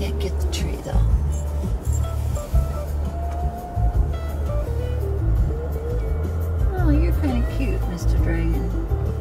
can't get the tree though. Oh, you're kind of cute, Mr. Dragon.